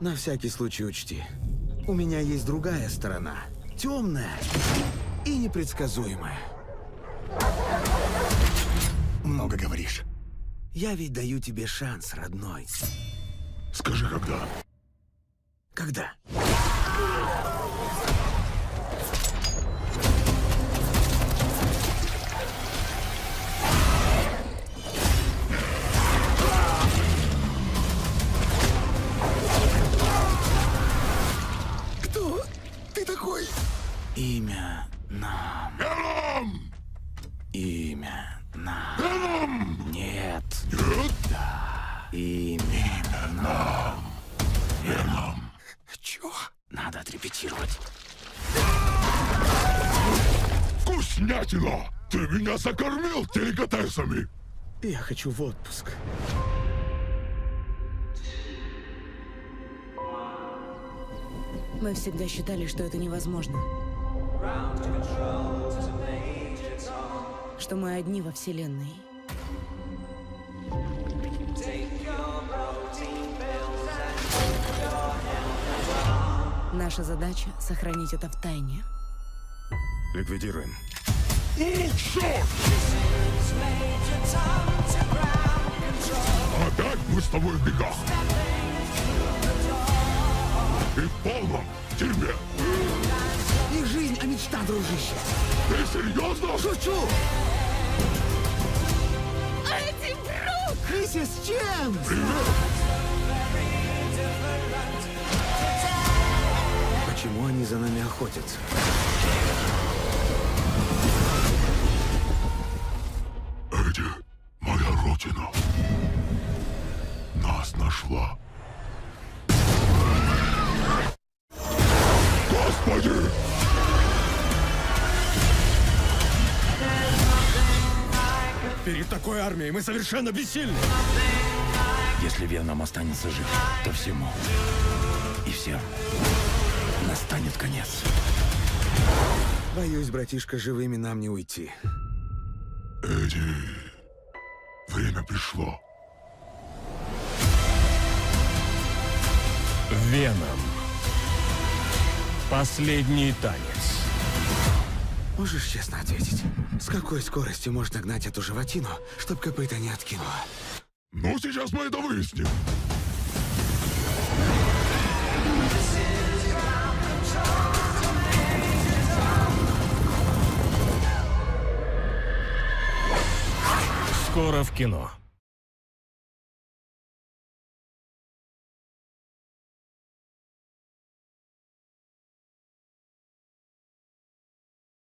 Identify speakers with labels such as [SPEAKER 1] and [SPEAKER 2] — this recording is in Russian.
[SPEAKER 1] На всякий случай учти. У меня есть другая сторона. Темная и непредсказуемая.
[SPEAKER 2] Много говоришь.
[SPEAKER 1] Я ведь даю тебе шанс, родной.
[SPEAKER 2] Скажи, когда.
[SPEAKER 1] Когда? Имя нам.
[SPEAKER 2] Веном. Чё?
[SPEAKER 1] Надо отрепетировать.
[SPEAKER 2] Вкуснятина! Ты меня закормил деликатесами!
[SPEAKER 1] Я хочу в отпуск.
[SPEAKER 3] Мы всегда считали, что это невозможно. Что мы одни во Вселенной. Наша задача — сохранить это в тайне.
[SPEAKER 4] Ликвидируем.
[SPEAKER 2] О, черт! Опять мы с тобой в бегах. И в полном дерьме.
[SPEAKER 1] Не жизнь, а мечта, дружище.
[SPEAKER 2] Ты серьезно?
[SPEAKER 1] Шучу! Миссис Чемс!
[SPEAKER 2] Привет!
[SPEAKER 1] Почему они за нами охотятся?
[SPEAKER 2] Эдди, моя родина. Нас нашла. Господи!
[SPEAKER 4] Перед такой армией мы совершенно бессильны. Если Веном останется жив, то всему и всем настанет конец.
[SPEAKER 1] Боюсь, братишка, живыми нам не уйти.
[SPEAKER 2] Эдди, время пришло.
[SPEAKER 5] Веном. Последний танец.
[SPEAKER 1] Можешь честно ответить, с какой скоростью можно гнать эту животину, чтоб копыта не откинула?
[SPEAKER 2] Ну, сейчас мы это выясним.
[SPEAKER 5] Скоро в кино.